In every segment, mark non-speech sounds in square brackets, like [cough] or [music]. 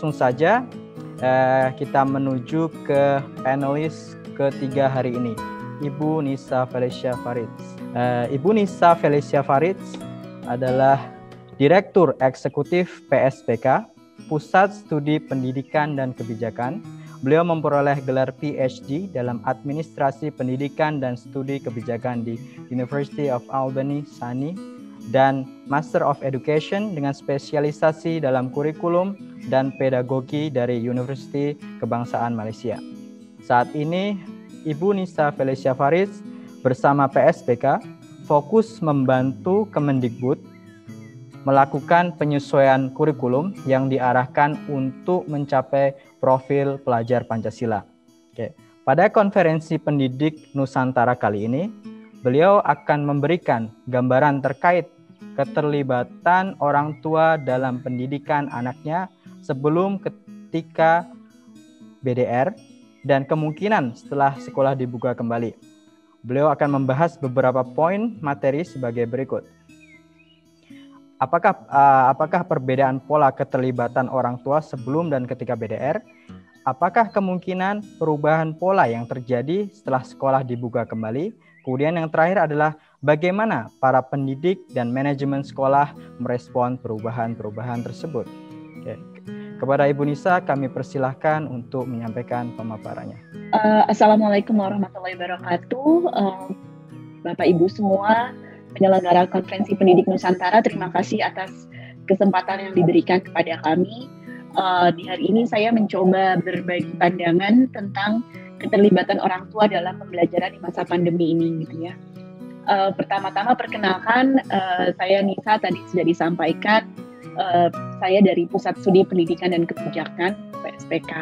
langsung saja uh, kita menuju ke panelis ketiga hari ini, Ibu Nisa Felicia Farid. Uh, Ibu Nisa Felicia Farid adalah Direktur Eksekutif PSPK, Pusat Studi Pendidikan dan Kebijakan. Beliau memperoleh gelar PhD dalam Administrasi Pendidikan dan Studi Kebijakan di University of Albany, Sani, dan Master of Education dengan spesialisasi dalam kurikulum dan pedagogi dari University Kebangsaan Malaysia. Saat ini, Ibu Nisa Felicia Faris bersama PSPK fokus membantu Kemendikbud melakukan penyesuaian kurikulum yang diarahkan untuk mencapai profil pelajar Pancasila. Oke. Pada konferensi pendidik Nusantara kali ini, beliau akan memberikan gambaran terkait keterlibatan orang tua dalam pendidikan anaknya sebelum ketika BDR dan kemungkinan setelah sekolah dibuka kembali. Beliau akan membahas beberapa poin materi sebagai berikut. Apakah uh, apakah perbedaan pola keterlibatan orang tua sebelum dan ketika BDR? Apakah kemungkinan perubahan pola yang terjadi setelah sekolah dibuka kembali? Kemudian yang terakhir adalah bagaimana para pendidik dan manajemen sekolah merespon perubahan-perubahan tersebut. Oke. Kepada Ibu Nisa kami persilahkan untuk menyampaikan pemaparannya. Uh, Assalamualaikum warahmatullahi wabarakatuh. Uh, Bapak Ibu semua, penyelenggara konferensi pendidik Nusantara. Terima kasih atas kesempatan yang diberikan kepada kami. Uh, di hari ini saya mencoba berbagi pandangan tentang keterlibatan orang tua dalam pembelajaran di masa pandemi ini, gitu ya. Uh, pertama-tama perkenalkan, uh, saya Nisa tadi sudah disampaikan. Uh, saya dari Pusat Studi Pendidikan dan Kebijakan PSPK.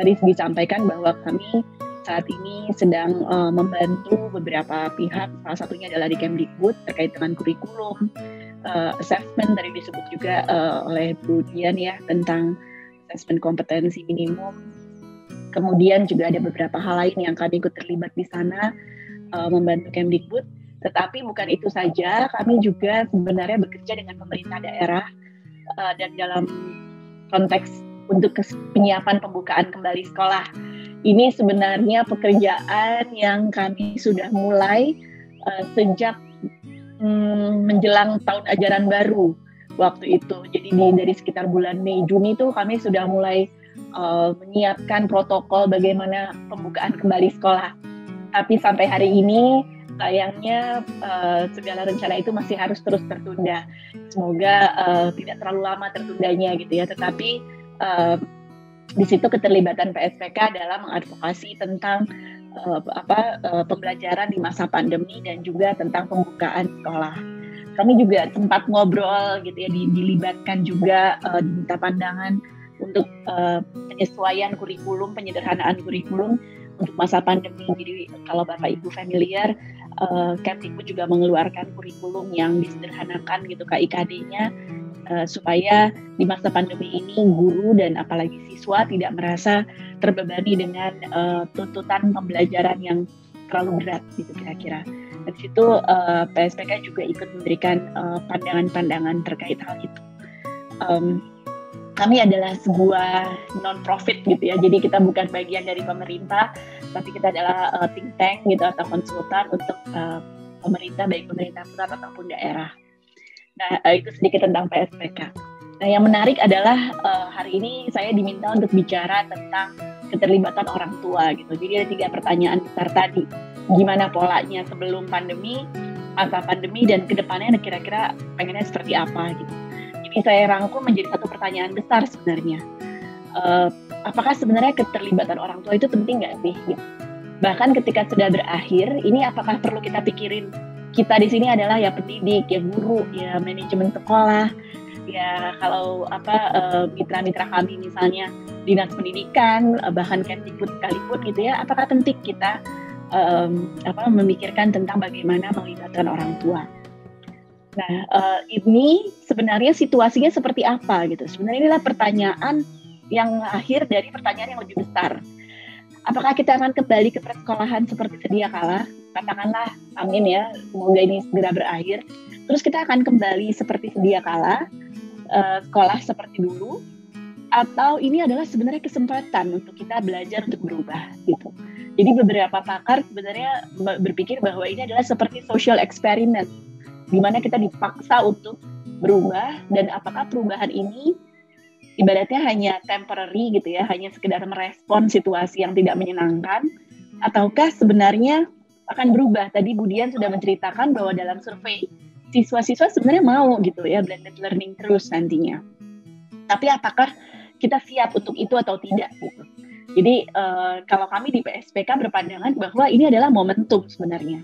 Tadi disampaikan bahwa kami saat ini sedang uh, membantu beberapa pihak, salah satunya adalah di Kemdikbud terkait dengan kurikulum, uh, assessment tadi disebut juga uh, oleh Bu Dian ya tentang assessment kompetensi minimum. Kemudian juga ada beberapa hal lain yang kami ikut terlibat di sana uh, membantu Kemdikbud. Tetapi bukan itu saja, kami juga sebenarnya bekerja dengan pemerintah daerah uh, dan dalam konteks untuk penyiapan pembukaan kembali sekolah ini sebenarnya pekerjaan yang kami sudah mulai uh, sejak um, menjelang tahun ajaran baru waktu itu. Jadi di, dari sekitar bulan Mei Juni itu kami sudah mulai uh, menyiapkan protokol bagaimana pembukaan kembali sekolah. Tapi sampai hari ini sayangnya uh, segala rencana itu masih harus terus tertunda. Semoga uh, tidak terlalu lama tertundanya gitu ya. Tetapi uh, di situ keterlibatan PSPK dalam mengadvokasi tentang uh, apa uh, pembelajaran di masa pandemi dan juga tentang pembukaan sekolah. Kami juga sempat ngobrol gitu ya, dilibatkan juga uh, diminta pandangan untuk uh, penyesuaian kurikulum, penyederhanaan kurikulum untuk masa pandemi. Jadi kalau Bapak Ibu familiar, uh, Kemdikbud juga mengeluarkan kurikulum yang disederhanakan gitu KIKD-nya uh, supaya di masa pandemi ini guru dan apalagi siswa tidak merasa terbebani dengan uh, tuntutan pembelajaran yang terlalu berat gitu kira-kira. Dari situ uh, PSPK juga ikut memberikan pandangan-pandangan uh, terkait hal itu. Um, kami adalah sebuah non-profit gitu ya, jadi kita bukan bagian dari pemerintah, tapi kita adalah uh, think tank gitu atau konsultan untuk uh, pemerintah baik pemerintah pusat ataupun daerah. Nah, uh, itu sedikit tentang PSPK. Nah, yang menarik adalah uh, hari ini saya diminta untuk bicara tentang keterlibatan orang tua gitu. Jadi ada tiga pertanyaan besar tadi. Gimana polanya sebelum pandemi, masa pandemi, dan ke depannya kira-kira pengennya seperti apa gitu. Jadi saya rangkum menjadi satu pertanyaan besar sebenarnya. Uh, apakah sebenarnya keterlibatan orang tua itu penting nggak sih? Gitu. Bahkan ketika sudah berakhir, ini apakah perlu kita pikirin kita di sini adalah ya pendidik, ya guru, ya manajemen sekolah, ya kalau apa uh, mitra-mitra kami misalnya dinas pendidikan, uh, bahkan Kemdikbud sekalipun gitu ya, apakah penting kita um, apa memikirkan tentang bagaimana melibatkan orang tua. Nah, uh, ini sebenarnya situasinya seperti apa gitu. Sebenarnya inilah pertanyaan yang lahir dari pertanyaan yang lebih besar. Apakah kita akan kembali ke persekolahan seperti sedia kala? katakanlah amin ya semoga ini segera berakhir terus kita akan kembali seperti sedia kala uh, sekolah seperti dulu atau ini adalah sebenarnya kesempatan untuk kita belajar untuk berubah gitu. Jadi beberapa pakar sebenarnya berpikir bahwa ini adalah seperti social experiment di mana kita dipaksa untuk berubah dan apakah perubahan ini ibaratnya hanya temporary gitu ya, hanya sekedar merespon situasi yang tidak menyenangkan ataukah sebenarnya akan berubah. Tadi Budian sudah menceritakan bahwa dalam survei siswa-siswa sebenarnya mau gitu ya blended learning terus nantinya. Tapi apakah kita siap untuk itu atau tidak gitu. Jadi uh, kalau kami di PSPK berpandangan bahwa ini adalah momentum sebenarnya.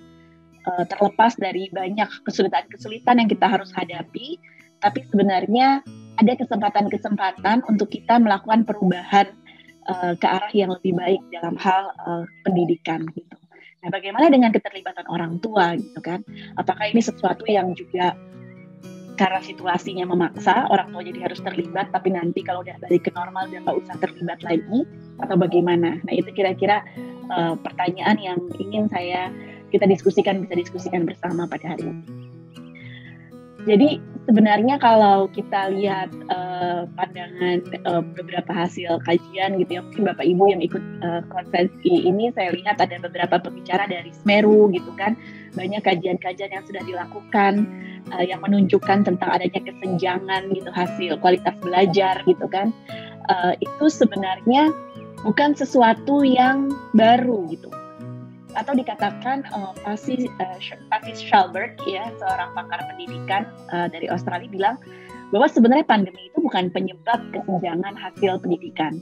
Uh, terlepas dari banyak kesulitan-kesulitan yang kita harus hadapi, tapi sebenarnya ada kesempatan-kesempatan untuk kita melakukan perubahan uh, ke arah yang lebih baik dalam hal uh, pendidikan gitu. Nah, bagaimana dengan keterlibatan orang tua gitu kan? Apakah ini sesuatu yang juga karena situasinya memaksa orang tua jadi harus terlibat tapi nanti kalau udah balik ke normal dia nggak usah terlibat lagi atau bagaimana nah itu kira-kira uh, pertanyaan yang ingin saya kita diskusikan bisa diskusikan bersama pada hari ini jadi sebenarnya kalau kita lihat uh, pandangan uh, beberapa hasil kajian gitu ya mungkin bapak ibu yang ikut uh, konferensi ini saya lihat ada beberapa pembicara dari Smeru gitu kan. Banyak kajian-kajian yang sudah dilakukan uh, yang menunjukkan tentang adanya kesenjangan gitu hasil kualitas belajar gitu kan. Uh, itu sebenarnya bukan sesuatu yang baru gitu atau dikatakan uh, Pasi uh, Pasi Schalberg ya seorang pakar pendidikan uh, dari Australia bilang bahwa sebenarnya pandemi itu bukan penyebab kesenjangan hasil pendidikan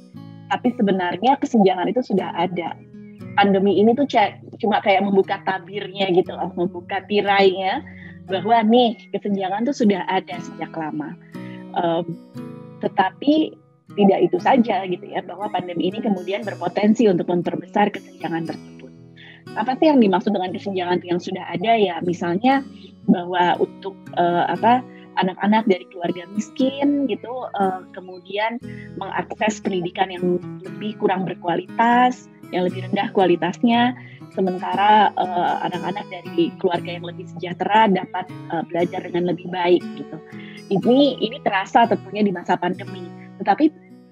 tapi sebenarnya kesenjangan itu sudah ada pandemi ini tuh cuma kayak membuka tabirnya gitu loh membuka tirainya bahwa nih kesenjangan itu sudah ada sejak lama. Um, tetapi tidak itu saja gitu ya bahwa pandemi ini kemudian berpotensi untuk memperbesar kesenjangan tersebut. Apa sih yang dimaksud dengan kesenjangan yang sudah ada ya? Misalnya bahwa untuk uh, apa anak-anak dari keluarga miskin gitu uh, kemudian mengakses pendidikan yang lebih kurang berkualitas, yang lebih rendah kualitasnya sementara eh, anak-anak dari keluarga yang lebih sejahtera dapat uh, belajar dengan lebih baik gitu. Ini ini terasa tentunya di masa pandemi. Tetapi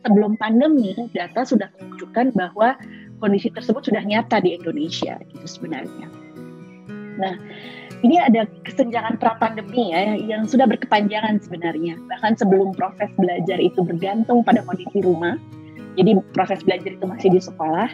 sebelum pandemi data sudah menunjukkan bahwa kondisi tersebut sudah nyata di Indonesia gitu sebenarnya. Nah, ini ada kesenjangan pra pandemi ya yang sudah berkepanjangan sebenarnya. Bahkan sebelum proses belajar itu bergantung pada kondisi rumah. Jadi proses belajar itu masih di sekolah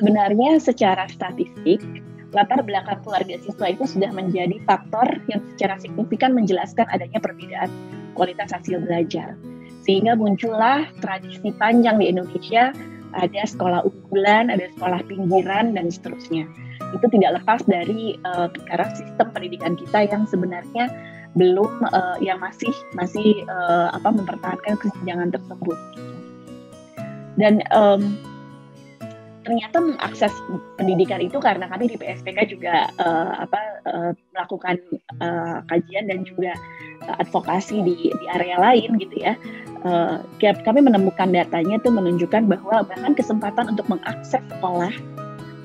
Sebenarnya secara statistik, latar belakang keluarga siswa itu sudah menjadi faktor yang secara signifikan menjelaskan adanya perbedaan kualitas hasil belajar. Sehingga muncullah tradisi panjang di Indonesia, ada sekolah unggulan, ada sekolah pinggiran, dan seterusnya. Itu tidak lepas dari uh, sistem pendidikan kita yang sebenarnya belum uh, yang masih masih uh, apa mempertahankan kesenjangan tersebut. Dan um, ternyata mengakses pendidikan itu karena kami di PSPK juga uh, apa uh, melakukan uh, kajian dan juga advokasi di di area lain gitu ya. Uh, kami menemukan datanya itu menunjukkan bahwa bahkan kesempatan untuk mengakses sekolah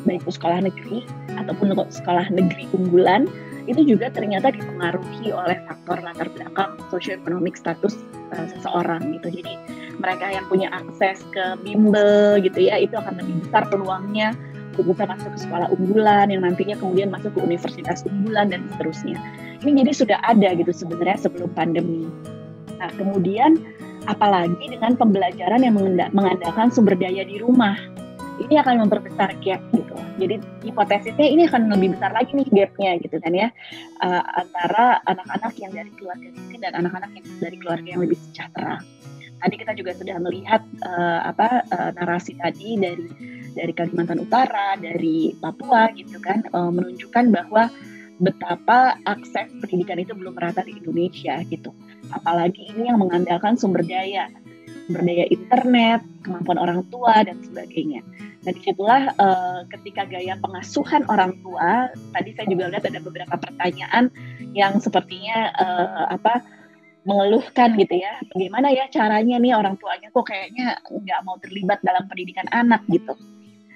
baik itu sekolah negeri ataupun sekolah negeri unggulan itu juga ternyata dipengaruhi oleh faktor latar belakang sosioekonomik status uh, seseorang gitu. Jadi mereka yang punya akses ke bimbel gitu ya itu akan lebih besar peluangnya untuk bisa masuk ke sekolah unggulan yang nantinya kemudian masuk ke universitas unggulan dan seterusnya. Ini jadi sudah ada gitu sebenarnya sebelum pandemi. Nah kemudian apalagi dengan pembelajaran yang mengandalkan sumber daya di rumah, ini akan memperbesar gap gitu. Jadi hipotesisnya ini akan lebih besar lagi nih gapnya gitu kan ya uh, antara anak-anak yang dari keluarga miskin dan anak-anak yang dari keluarga yang lebih sejahtera tadi kita juga sudah melihat uh, apa uh, narasi tadi dari dari Kalimantan Utara, dari Papua gitu kan uh, menunjukkan bahwa betapa akses pendidikan itu belum merata di Indonesia gitu. Apalagi ini yang mengandalkan sumber daya, sumber daya internet, kemampuan orang tua dan sebagainya. Nah di situlah uh, ketika gaya pengasuhan orang tua, tadi saya juga lihat ada beberapa pertanyaan yang sepertinya uh, apa mengeluhkan gitu ya. Bagaimana ya caranya nih orang tuanya? Kok kayaknya nggak mau terlibat dalam pendidikan anak gitu.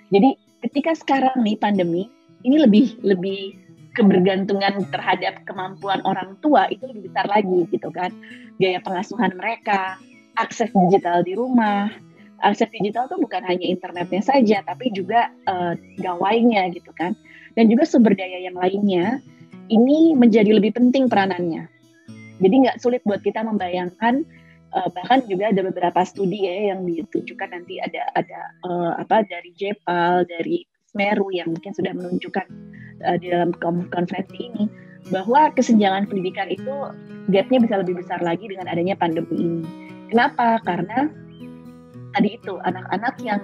Jadi ketika sekarang nih pandemi ini lebih lebih kebergantungan terhadap kemampuan orang tua itu lebih besar lagi gitu kan gaya pengasuhan mereka akses digital di rumah. Akses digital itu bukan hanya internetnya saja, tapi juga uh, gawainya gitu kan. Dan juga sumber daya yang lainnya, ini menjadi lebih penting peranannya. Jadi nggak sulit buat kita membayangkan, uh, bahkan juga ada beberapa studi ya yang ditunjukkan nanti ada ada uh, apa dari Jepal, dari Smeru yang mungkin sudah menunjukkan uh, di dalam konferensi ini bahwa kesenjangan pendidikan itu gapnya bisa lebih besar lagi dengan adanya pandemi ini. Kenapa? Karena tadi itu anak-anak yang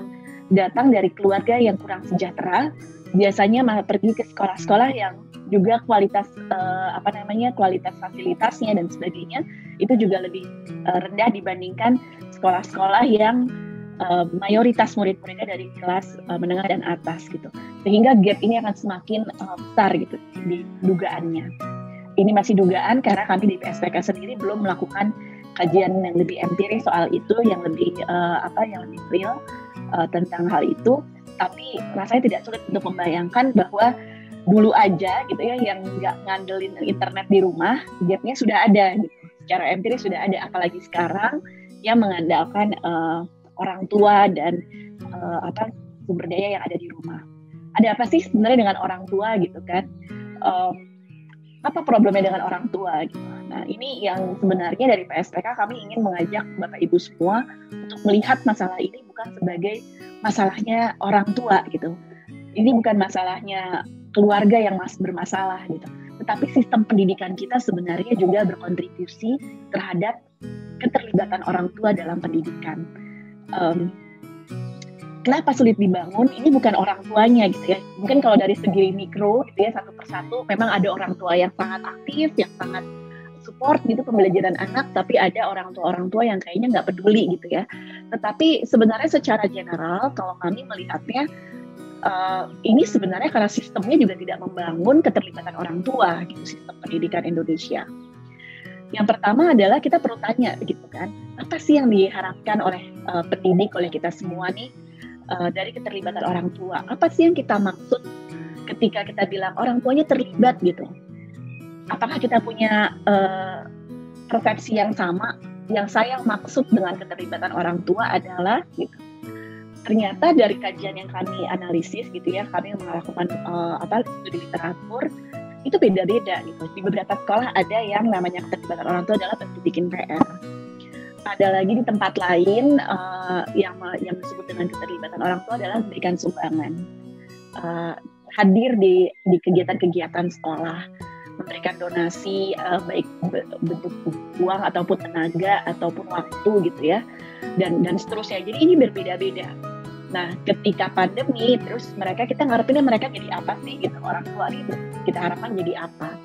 datang dari keluarga yang kurang sejahtera biasanya malah pergi ke sekolah-sekolah yang juga kualitas uh, apa namanya kualitas fasilitasnya dan sebagainya itu juga lebih uh, rendah dibandingkan sekolah-sekolah yang uh, mayoritas murid-muridnya dari kelas uh, menengah dan atas gitu sehingga gap ini akan semakin uh, besar gitu di dugaannya ini masih dugaan karena kami di PSPK sendiri belum melakukan kajian yang lebih empiris soal itu, yang lebih uh, apa, yang lebih real uh, tentang hal itu. Tapi rasanya tidak sulit untuk membayangkan bahwa dulu aja gitu ya yang nggak ngandelin internet di rumah, gapnya sudah ada gitu. Secara empiris sudah ada, apalagi sekarang yang mengandalkan uh, orang tua dan uh, apa sumber daya yang ada di rumah. Ada apa sih sebenarnya dengan orang tua gitu kan? Uh, apa problemnya dengan orang tua gitu. Nah ini yang sebenarnya dari PSPK kami ingin mengajak Bapak Ibu semua untuk melihat masalah ini bukan sebagai masalahnya orang tua gitu. Ini bukan masalahnya keluarga yang mas bermasalah gitu. Tetapi sistem pendidikan kita sebenarnya juga berkontribusi terhadap keterlibatan orang tua dalam pendidikan. Um, kenapa sulit dibangun? Ini bukan orang tuanya gitu ya. Mungkin kalau dari segi mikro gitu ya satu persatu memang ada orang tua yang sangat aktif yang sangat support gitu pembelajaran anak tapi ada orang tua orang tua yang kayaknya nggak peduli gitu ya. Tetapi sebenarnya secara general kalau kami melihatnya uh, ini sebenarnya karena sistemnya juga tidak membangun keterlibatan orang tua gitu sistem pendidikan Indonesia. Yang pertama adalah kita perlu tanya gitu kan apa sih yang diharapkan oleh uh, pendidik oleh kita semua nih uh, dari keterlibatan orang tua. Apa sih yang kita maksud ketika kita bilang orang tuanya terlibat gitu? Apakah kita punya uh, persepsi yang sama? Yang saya maksud dengan keterlibatan orang tua adalah gitu. Ternyata dari kajian yang kami analisis gitu ya, kami melakukan uh, apa studi literatur itu beda-beda gitu. Di beberapa sekolah ada yang namanya keterlibatan orang tua adalah bikin PR ada lagi di tempat lain uh, yang yang disebut dengan keterlibatan orang tua adalah memberikan sumbangan. Uh, hadir di di kegiatan-kegiatan sekolah. Memberikan donasi uh, baik bentuk uang ataupun tenaga ataupun waktu gitu ya. Dan dan seterusnya. Jadi ini berbeda-beda. Nah ketika pandemi terus mereka kita ngarepinnya mereka jadi apa sih gitu orang tua ini kita harapkan jadi apa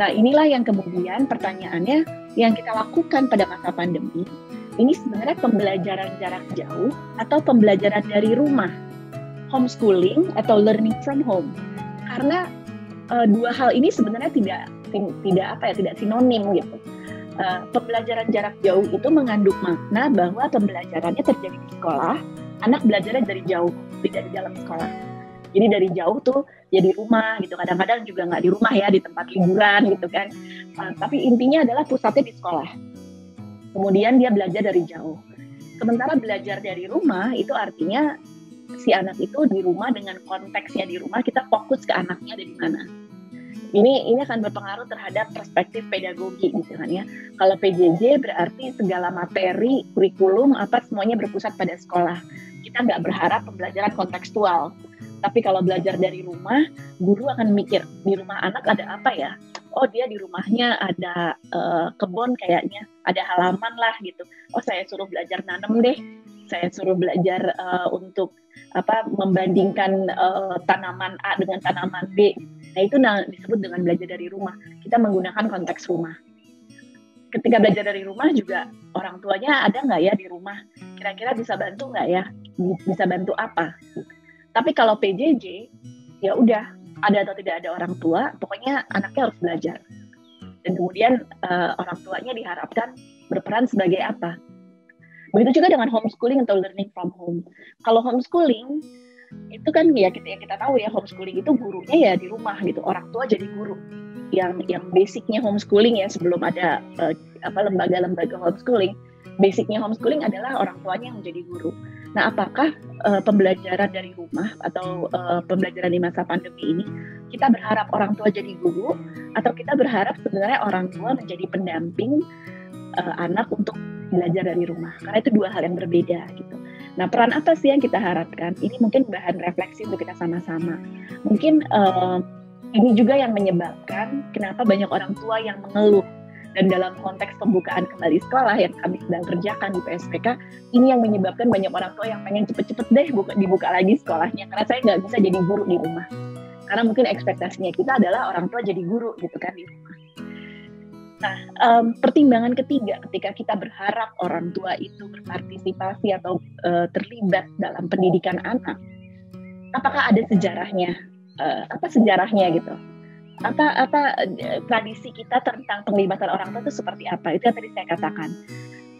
nah inilah yang kemudian pertanyaannya yang kita lakukan pada masa pandemi ini sebenarnya pembelajaran jarak jauh atau pembelajaran dari rumah, homeschooling atau learning from home. Karena uh, dua hal ini sebenarnya tidak tidak apa ya tidak sinonim gitu. Uh, pembelajaran jarak jauh itu mengandung makna bahwa pembelajarannya terjadi di sekolah, anak belajarnya dari jauh, tidak di dalam sekolah. Jadi dari jauh tuh ya di rumah gitu. Kadang-kadang juga nggak di rumah ya di tempat liburan gitu kan. Uh, tapi intinya adalah pusatnya di sekolah. Kemudian dia belajar dari jauh. Sementara belajar dari rumah itu artinya si anak itu di rumah dengan konteksnya di rumah kita fokus ke anaknya dari mana. Ini ini akan berpengaruh terhadap perspektif pedagogi gitu kan ya. Kalau PJJ berarti segala materi, kurikulum apa semuanya berpusat pada sekolah. Kita nggak berharap pembelajaran kontekstual tapi kalau belajar dari rumah, guru akan mikir di rumah anak ada apa ya? Oh dia di rumahnya ada uh, kebun kayaknya, ada halaman lah gitu. Oh saya suruh belajar nanam deh, saya suruh belajar uh, untuk apa membandingkan uh, tanaman A dengan tanaman B. Nah itu disebut dengan belajar dari rumah. Kita menggunakan konteks rumah. Ketika belajar dari rumah juga orang tuanya ada nggak ya di rumah? Kira-kira bisa bantu nggak ya? Bisa bantu apa? Tapi kalau PJJ ya udah ada atau tidak ada orang tua, pokoknya anaknya harus belajar. Dan kemudian uh, orang tuanya diharapkan berperan sebagai apa? Begitu juga dengan homeschooling atau learning from home. Kalau homeschooling itu kan ya kita yang kita tahu ya homeschooling itu gurunya ya di rumah gitu. Orang tua jadi guru. Yang yang basicnya homeschooling ya sebelum ada uh, apa lembaga-lembaga homeschooling basicnya homeschooling adalah orang tuanya yang menjadi guru. Nah, apakah uh, pembelajaran dari rumah atau uh, pembelajaran di masa pandemi ini kita berharap orang tua jadi guru atau kita berharap sebenarnya orang tua menjadi pendamping uh, anak untuk belajar dari rumah? Karena itu dua hal yang berbeda gitu. Nah, peran apa sih yang kita harapkan? Ini mungkin bahan refleksi untuk kita sama-sama. Mungkin uh, ini juga yang menyebabkan kenapa banyak orang tua yang mengeluh dan dalam konteks pembukaan kembali sekolah yang kami sedang kerjakan di PSPK ini yang menyebabkan banyak orang tua yang pengen cepet-cepet deh buka, dibuka lagi sekolahnya karena saya nggak bisa jadi guru di rumah karena mungkin ekspektasinya kita adalah orang tua jadi guru gitu kan di rumah Nah, um, pertimbangan ketiga ketika kita berharap orang tua itu berpartisipasi atau uh, terlibat dalam pendidikan anak, apakah ada sejarahnya? Uh, apa sejarahnya gitu? Apa apa eh, tradisi kita tentang penglibatan orang tua itu seperti apa? Itu yang tadi saya katakan.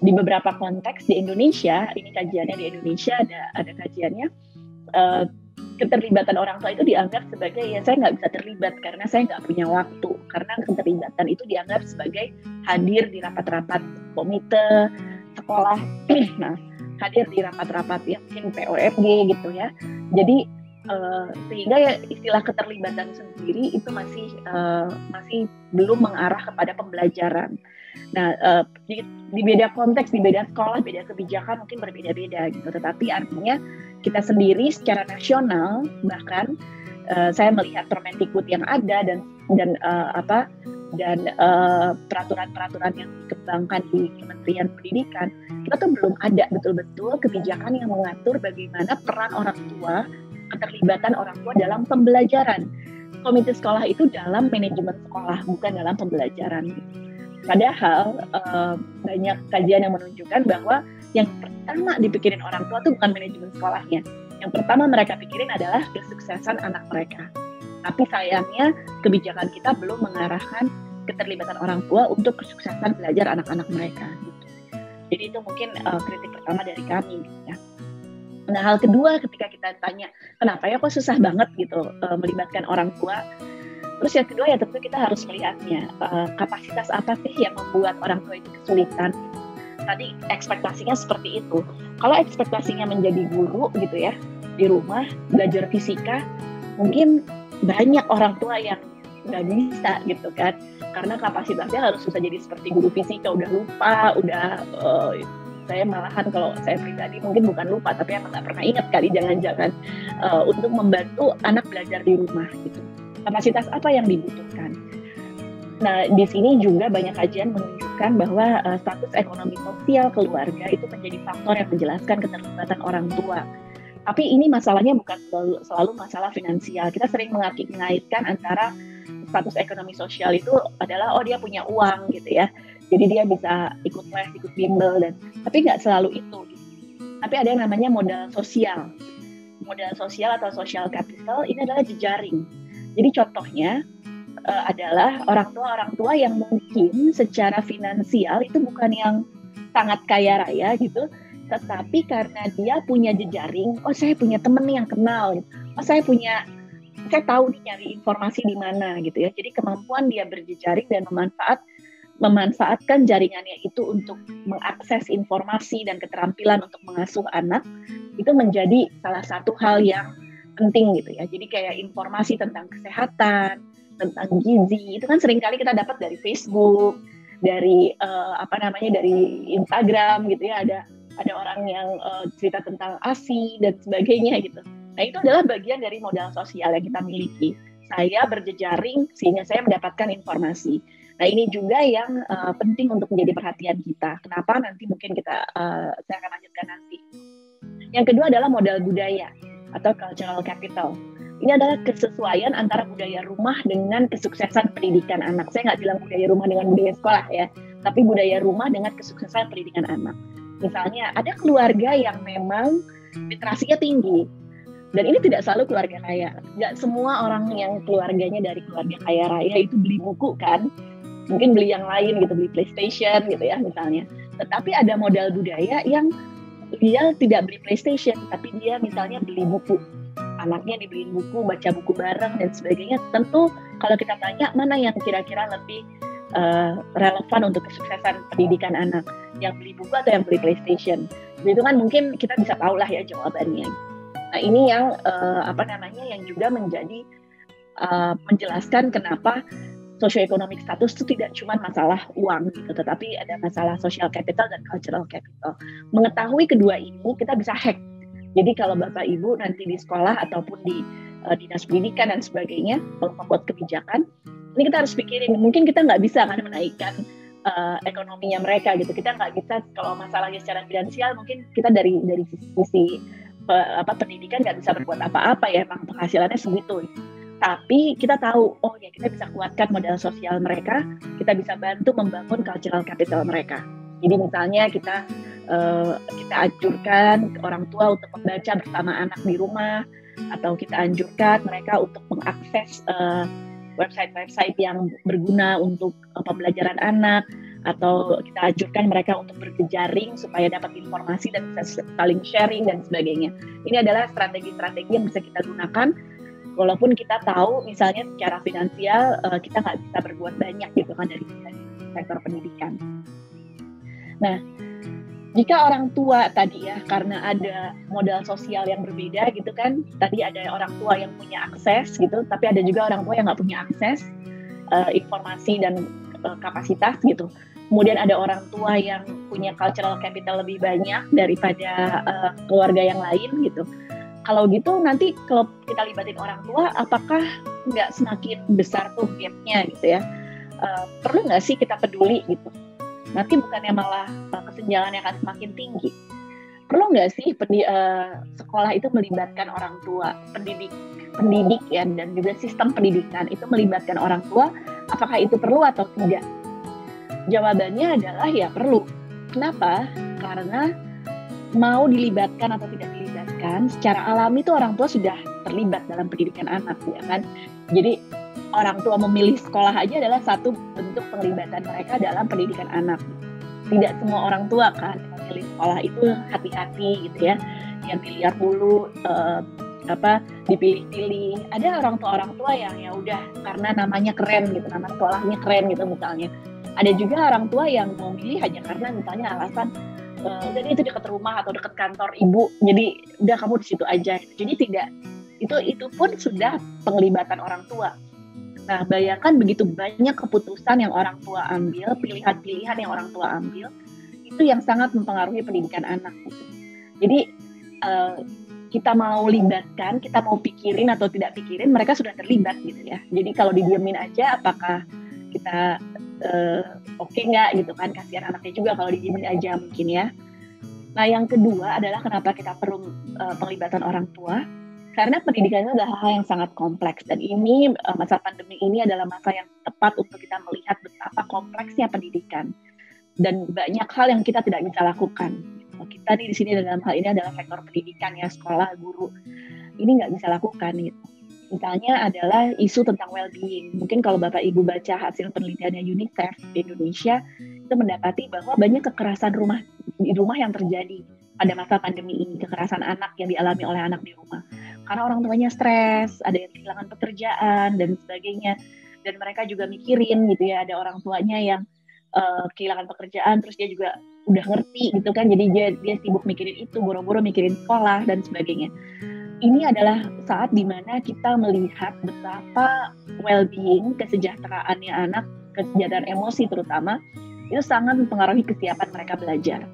Di beberapa konteks di Indonesia ini kajiannya di Indonesia ada ada kajiannya uh, keterlibatan orang tua itu dianggap sebagai ya saya nggak bisa terlibat karena saya nggak punya waktu. Karena keterlibatan itu dianggap sebagai hadir di rapat-rapat komite sekolah. [clears throat] Nah hadir di rapat-rapat yang mungkin POFG gitu ya. Jadi Uh, sehingga ya istilah keterlibatan sendiri itu masih uh, masih belum mengarah kepada pembelajaran. Nah, uh, di, di beda konteks, di beda sekolah, beda kebijakan mungkin berbeda-beda gitu. Tetapi artinya kita sendiri secara nasional bahkan uh, saya melihat Permendikbud yang ada dan dan uh, apa dan peraturan-peraturan uh, yang dikembangkan di Kementerian Pendidikan kita tuh belum ada betul-betul kebijakan yang mengatur bagaimana peran orang tua keterlibatan orang tua dalam pembelajaran. Komite sekolah itu dalam manajemen sekolah, bukan dalam pembelajaran. Padahal uh, banyak kajian yang menunjukkan bahwa yang pertama dipikirin orang tua itu bukan manajemen sekolahnya. Yang pertama mereka pikirin adalah kesuksesan anak mereka. Tapi sayangnya kebijakan kita belum mengarahkan keterlibatan orang tua untuk kesuksesan belajar anak-anak mereka. Gitu. Jadi itu mungkin uh, kritik pertama dari kami. Ya. Nah, hal kedua ketika kita tanya, kenapa ya kok susah banget gitu uh, melibatkan orang tua? Terus yang kedua ya tentu kita harus melihatnya uh, kapasitas apa sih yang membuat orang tua itu kesulitan. Tadi ekspektasinya seperti itu. Kalau ekspektasinya menjadi guru gitu ya di rumah belajar fisika, mungkin banyak orang tua yang nggak bisa gitu kan karena kapasitasnya harus bisa jadi seperti guru fisika udah lupa udah uh, saya malahan kalau saya pribadi mungkin bukan lupa tapi emang nggak pernah ingat kali jangan-jangan uh, untuk membantu anak belajar di rumah gitu. Kapasitas apa yang dibutuhkan? Nah di sini juga banyak kajian menunjukkan bahwa uh, status ekonomi sosial keluarga itu menjadi faktor yang menjelaskan keterlibatan orang tua. Tapi ini masalahnya bukan selalu, selalu masalah finansial. Kita sering mengaitkan antara status ekonomi sosial itu adalah oh dia punya uang gitu ya jadi dia bisa ikut les ikut bimbel dan tapi nggak selalu itu. Tapi ada yang namanya modal sosial. Modal sosial atau social capital ini adalah jejaring. Jadi contohnya uh, adalah orang tua orang tua yang mungkin secara finansial itu bukan yang sangat kaya raya gitu tetapi karena dia punya jejaring oh saya punya temen yang kenal oh saya punya saya tahu nih nyari informasi di mana gitu ya. Jadi kemampuan dia berjejaring dan memanfaat memanfaatkan jaringannya itu untuk mengakses informasi dan keterampilan untuk mengasuh anak itu menjadi salah satu hal yang penting gitu ya. Jadi kayak informasi tentang kesehatan, tentang gizi itu kan sering kali kita dapat dari Facebook, dari uh, apa namanya dari Instagram gitu ya ada ada orang yang uh, cerita tentang ASI dan sebagainya gitu. Nah itu adalah bagian dari modal sosial yang kita miliki. Saya berjejaring sehingga saya mendapatkan informasi. Nah ini juga yang uh, penting untuk menjadi perhatian kita. Kenapa nanti mungkin kita uh, saya akan lanjutkan nanti. Yang kedua adalah modal budaya atau cultural capital. Ini adalah kesesuaian antara budaya rumah dengan kesuksesan pendidikan anak. Saya nggak bilang budaya rumah dengan budaya sekolah ya, tapi budaya rumah dengan kesuksesan pendidikan anak. Misalnya ada keluarga yang memang literasinya tinggi, dan ini tidak selalu keluarga kaya. Nggak semua orang yang keluarganya dari keluarga kaya raya itu beli buku kan mungkin beli yang lain gitu beli PlayStation gitu ya misalnya. Tetapi ada modal budaya yang dia tidak beli PlayStation tapi dia misalnya beli buku. Anaknya dibeli buku baca buku bareng dan sebagainya. Tentu kalau kita tanya mana yang kira-kira lebih uh, relevan untuk kesuksesan pendidikan anak? Yang beli buku atau yang beli PlayStation? Itu kan mungkin kita bisa tahu lah ya jawabannya. Nah ini yang uh, apa namanya yang juga menjadi uh, menjelaskan kenapa socioeconomic status itu tidak cuma masalah uang gitu, tetapi ada masalah social capital dan cultural capital. Mengetahui kedua ini kita bisa hack. Jadi kalau bapak ibu nanti di sekolah ataupun di uh, dinas pendidikan dan sebagainya membuat kebijakan, ini kita harus pikirin. Mungkin kita nggak bisa kan menaikkan uh, ekonominya mereka gitu. Kita nggak bisa kalau masalahnya secara finansial mungkin kita dari dari sisi uh, apa pendidikan nggak bisa berbuat apa-apa ya, emang penghasilannya segitu. Tapi kita tahu, oh ya kita bisa kuatkan modal sosial mereka, kita bisa bantu membangun cultural capital mereka. Jadi misalnya kita uh, kita anjurkan orang tua untuk membaca bersama anak di rumah, atau kita anjurkan mereka untuk mengakses uh, website-website yang berguna untuk uh, pembelajaran anak atau kita anjurkan mereka untuk berjejaring supaya dapat informasi dan bisa saling sharing dan sebagainya. Ini adalah strategi-strategi yang bisa kita gunakan walaupun kita tahu misalnya secara finansial uh, kita nggak bisa berbuat banyak gitu kan dari, dari sektor pendidikan. Nah, jika orang tua tadi ya karena ada modal sosial yang berbeda gitu kan tadi ada orang tua yang punya akses gitu tapi ada juga orang tua yang nggak punya akses uh, informasi dan uh, kapasitas gitu kemudian ada orang tua yang punya cultural capital lebih banyak daripada uh, keluarga yang lain gitu kalau gitu nanti kalau kita libatin orang tua apakah nggak semakin besar tuh gapnya gitu ya uh, perlu nggak sih kita peduli gitu nanti bukannya malah uh, kesenjangannya akan semakin tinggi. Perlu nggak sih pendi, uh, sekolah itu melibatkan orang tua, pendidik, pendidik ya, dan juga sistem pendidikan itu melibatkan orang tua? Apakah itu perlu atau tidak? Jawabannya adalah ya perlu. Kenapa? Karena mau dilibatkan atau tidak dilibatkan, secara alami itu orang tua sudah terlibat dalam pendidikan anak, ya kan? Jadi orang tua memilih sekolah aja adalah satu bentuk penglibatan mereka dalam pendidikan anak. Tidak semua orang tua kan memilih sekolah itu hati-hati gitu ya, yang dilihat dulu uh, apa dipilih-pilih. Ada orang tua orang tua yang ya udah karena namanya keren gitu, nama sekolahnya keren gitu misalnya. Ada juga orang tua yang mau milih hanya karena misalnya alasan uh, udah itu dekat rumah atau dekat kantor ibu, jadi udah kamu di situ aja. Jadi tidak itu itu pun sudah penglibatan orang tua Nah, bayangkan begitu banyak keputusan yang orang tua ambil, pilihan-pilihan yang orang tua ambil, itu yang sangat mempengaruhi pendidikan anak. Jadi uh, kita mau libatkan, kita mau pikirin atau tidak pikirin, mereka sudah terlibat gitu ya. Jadi kalau didiemin aja, apakah kita uh, oke okay nggak gitu kan? Kasihan anaknya juga kalau didiemin aja mungkin ya. Nah, yang kedua adalah kenapa kita perlu uh, penglibatan orang tua karena pendidikan itu adalah hal yang sangat kompleks dan ini uh, masa pandemi ini adalah masa yang tepat untuk kita melihat betapa kompleksnya pendidikan dan banyak hal yang kita tidak bisa lakukan. Kita nih di sini dalam hal ini adalah sektor pendidikan ya sekolah guru ini nggak bisa lakukan gitu. Misalnya adalah isu tentang well-being. Mungkin kalau Bapak Ibu baca hasil penelitiannya UNICEF di Indonesia, itu mendapati bahwa banyak kekerasan rumah di rumah yang terjadi pada masa pandemi ini, kekerasan anak yang dialami oleh anak di rumah karena orang tuanya stres, ada yang kehilangan pekerjaan dan sebagainya. Dan mereka juga mikirin gitu ya, ada orang tuanya yang uh, kehilangan pekerjaan, terus dia juga udah ngerti gitu kan, jadi dia dia sibuk mikirin itu, boro-boro mikirin sekolah dan sebagainya. Ini adalah saat di mana kita melihat betapa well-being, kesejahteraannya anak, kesejahteraan emosi terutama, itu sangat mempengaruhi kesiapan mereka belajar.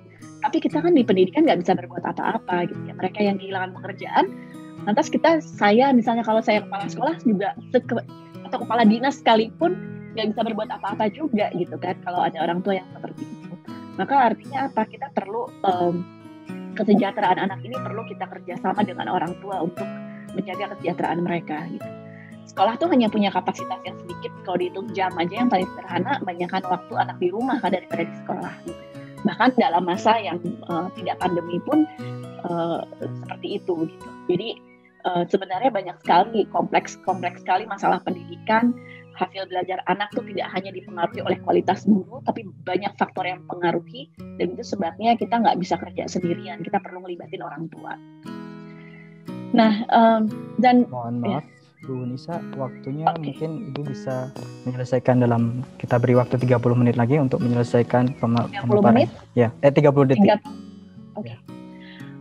Tapi kita kan di pendidikan nggak bisa berbuat apa-apa gitu ya. Mereka yang kehilangan pekerjaan lantas kita saya misalnya kalau saya kepala sekolah juga atau kepala dinas sekalipun nggak bisa berbuat apa-apa juga gitu kan kalau ada orang tua yang seperti itu maka artinya apa kita perlu um, kesejahteraan anak ini perlu kita kerjasama dengan orang tua untuk menjaga kesejahteraan mereka gitu. Sekolah tuh hanya punya kapasitas yang sedikit. Kalau dihitung jam aja yang paling sederhana banyakkan waktu anak di rumah kan daripada di sekolah. Bahkan dalam masa yang uh, tidak pandemi pun uh, seperti itu gitu. Jadi uh, sebenarnya banyak sekali kompleks kompleks sekali masalah pendidikan hasil belajar anak tuh tidak hanya dipengaruhi oleh kualitas guru tapi banyak faktor yang mempengaruhi dan itu sebabnya kita nggak bisa kerja sendirian kita perlu melibatin orang tua nah um, dan mohon maaf ya. Bu Nisa, waktunya okay. mungkin Ibu bisa menyelesaikan dalam kita beri waktu 30 menit lagi untuk menyelesaikan pemaparan. Ya, eh 30 detik. Oke. Okay.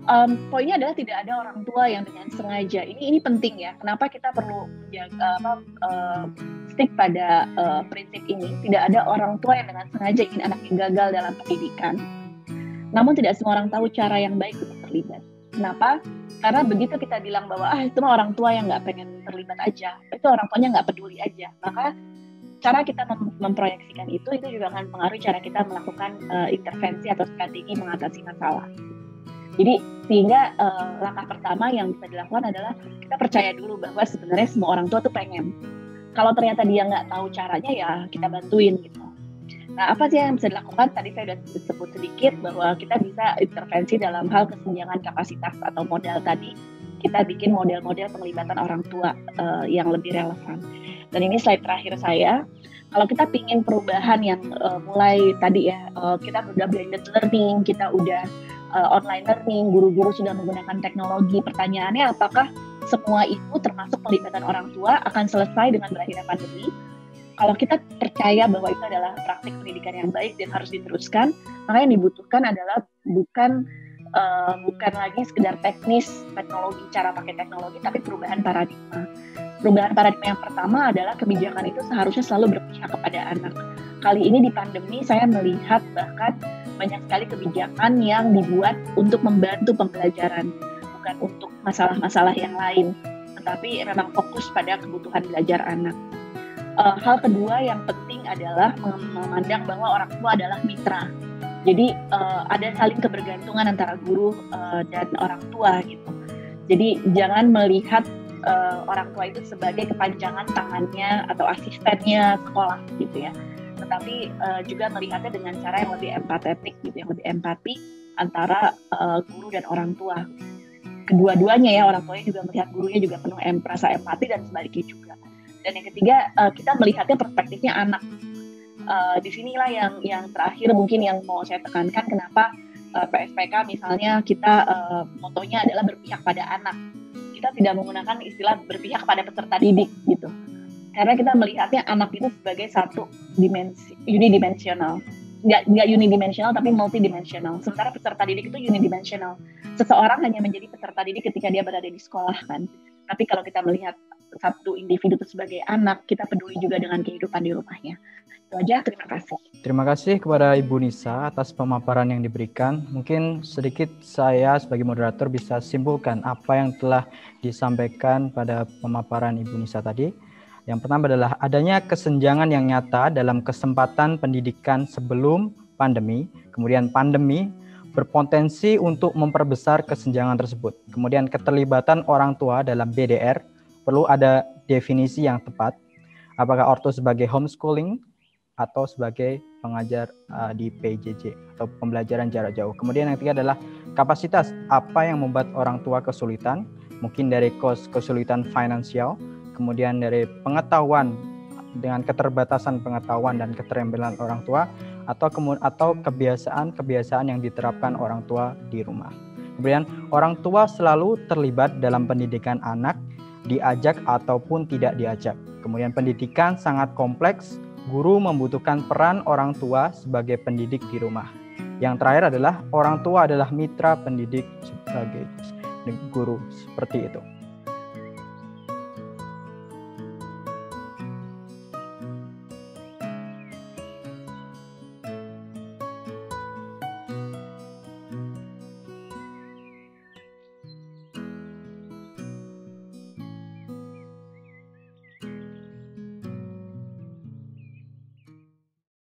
Um, poinnya adalah tidak ada orang tua yang dengan sengaja. Ini ini penting ya. Kenapa kita perlu menjaga apa uh, stick pada uh, prinsip ini? Tidak ada orang tua yang dengan sengaja ingin anaknya gagal dalam pendidikan. Namun tidak semua orang tahu cara yang baik untuk terlibat. Kenapa? Karena begitu kita bilang bahwa ah itu mah orang tua yang nggak pengen terlibat aja, itu orang tuanya nggak peduli aja. Maka cara kita mem memproyeksikan itu itu juga akan mengaruhi cara kita melakukan uh, intervensi atau strategi mengatasi masalah. Jadi sehingga uh, langkah pertama yang bisa dilakukan adalah kita percaya dulu bahwa sebenarnya semua orang tua tuh pengen. Kalau ternyata dia nggak tahu caranya ya kita bantuin gitu. Nah, apa sih yang bisa dilakukan? Tadi saya sudah sebut sedikit bahwa kita bisa intervensi dalam hal kesenjangan kapasitas atau modal tadi. Kita bikin model-model penglibatan orang tua uh, yang lebih relevan. Dan ini slide terakhir saya. Kalau kita ingin perubahan yang uh, mulai tadi ya, uh, kita sudah blended learning, kita udah uh, online learning, guru-guru sudah menggunakan teknologi. Pertanyaannya apakah semua itu termasuk pelibatan orang tua akan selesai dengan berakhirnya pandemi kalau kita percaya bahwa itu adalah praktik pendidikan yang baik dan harus diteruskan, maka yang dibutuhkan adalah bukan uh, bukan lagi sekedar teknis teknologi cara pakai teknologi, tapi perubahan paradigma. Perubahan paradigma yang pertama adalah kebijakan itu seharusnya selalu berpihak kepada anak. Kali ini di pandemi saya melihat bahkan banyak sekali kebijakan yang dibuat untuk membantu pembelajaran, bukan untuk masalah-masalah yang lain, tetapi memang fokus pada kebutuhan belajar anak uh, hal kedua yang penting adalah memandang bahwa orang tua adalah mitra. Jadi uh, ada saling kebergantungan antara guru uh, dan orang tua gitu. Jadi jangan melihat uh, orang tua itu sebagai kepanjangan tangannya atau asistennya sekolah gitu ya. Tetapi uh, juga melihatnya dengan cara yang lebih empatetik gitu, yang lebih empati antara uh, guru dan orang tua. Kedua-duanya ya orang tuanya juga melihat gurunya juga penuh em rasa empati dan sebaliknya juga. Dan yang ketiga uh, kita melihatnya perspektifnya anak. Uh, di sinilah yang yang terakhir mungkin yang mau saya tekankan kenapa uh, PSPK misalnya kita uh, motonya adalah berpihak pada anak. Kita tidak menggunakan istilah berpihak pada peserta didik gitu karena kita melihatnya anak itu sebagai satu dimensi unidimensional nggak nggak unidimensional tapi multidimensional sementara peserta didik itu unidimensional seseorang hanya menjadi peserta didik ketika dia berada di sekolah kan tapi kalau kita melihat satu individu itu sebagai anak, kita peduli juga dengan kehidupan di rumahnya. Itu aja, terima kasih. Terima kasih kepada Ibu Nisa atas pemaparan yang diberikan. Mungkin sedikit saya sebagai moderator bisa simpulkan apa yang telah disampaikan pada pemaparan Ibu Nisa tadi. Yang pertama adalah adanya kesenjangan yang nyata dalam kesempatan pendidikan sebelum pandemi, kemudian pandemi berpotensi untuk memperbesar kesenjangan tersebut. Kemudian keterlibatan orang tua dalam BDR perlu ada definisi yang tepat. Apakah orto sebagai homeschooling atau sebagai pengajar uh, di PJJ atau pembelajaran jarak jauh. Kemudian yang ketiga adalah kapasitas apa yang membuat orang tua kesulitan, mungkin dari kos kesulitan finansial, kemudian dari pengetahuan dengan keterbatasan pengetahuan dan keterampilan orang tua atau kemudian atau kebiasaan-kebiasaan yang diterapkan orang tua di rumah. Kemudian orang tua selalu terlibat dalam pendidikan anak diajak ataupun tidak diajak. Kemudian pendidikan sangat kompleks, guru membutuhkan peran orang tua sebagai pendidik di rumah. Yang terakhir adalah orang tua adalah mitra pendidik sebagai guru seperti itu.